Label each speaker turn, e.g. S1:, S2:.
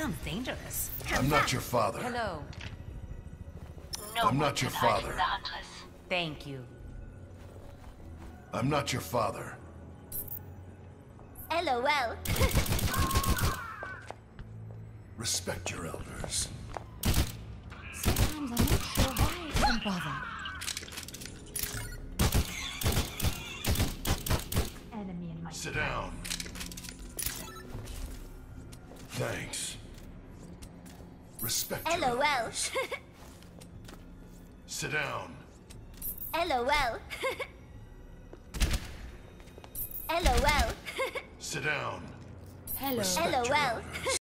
S1: Sounds dangerous.
S2: I'm not your father.
S1: Hello.
S3: No
S2: I'm not your father.
S3: from The Huntress.
S1: Thank you.
S2: I'm not your father.
S4: LOL.
S2: Respect your elders.
S1: Sometimes I'm not sure why I even bother.
S5: Enemy in my
S2: Sit down. Thanks. Respect your
S4: LOL.
S2: Sit down.
S4: LOL. LOL.
S2: Sit down.
S1: Hello.
S2: Respect your
S4: LOL.
S2: elders.